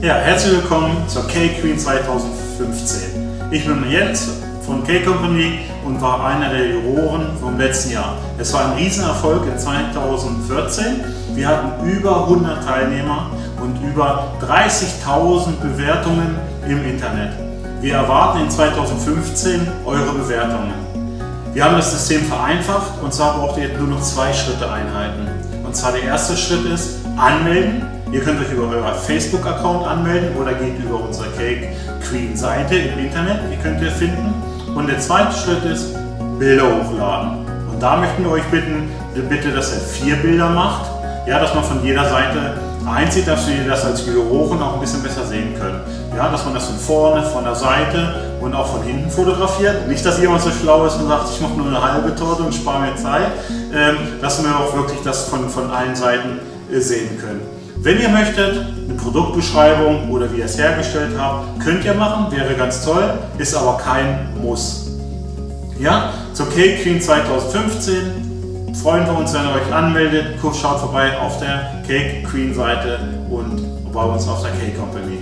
Ja, herzlich willkommen zur Cake Queen 2015. Ich bin Jens von Cake Company und war einer der Juroren vom letzten Jahr. Es war ein Riesenerfolg in 2014. Wir hatten über 100 Teilnehmer und über 30.000 Bewertungen im Internet. Wir erwarten in 2015 eure Bewertungen. Wir haben das System vereinfacht und zwar braucht ihr nur noch zwei Schritte einhalten. Und zwar der erste Schritt ist anmelden Ihr könnt euch über euren Facebook-Account anmelden oder geht über unsere Cake Queen Seite im Internet. Die könnt ihr finden. Und der zweite Schritt ist Bilder hochladen. Und da möchten wir euch bitten, bitte, dass ihr vier Bilder macht. Ja, dass man von jeder Seite einzieht, dass wir das als Juroren auch ein bisschen besser sehen können. Ja, dass man das von vorne, von der Seite und auch von hinten fotografiert. Nicht, dass jemand so schlau ist und sagt, ich mache nur eine halbe Torte und spare mir Zeit. Ähm, dass wir auch wirklich das von, von allen Seiten äh, sehen können. Wenn ihr möchtet, eine Produktbeschreibung oder wie ihr es hergestellt habt, könnt ihr machen, wäre ganz toll, ist aber kein Muss. Ja, zur Cake Queen 2015 freuen wir uns, wenn ihr euch anmeldet. Schaut vorbei auf der Cake Queen Seite und bei uns auf der Cake Company.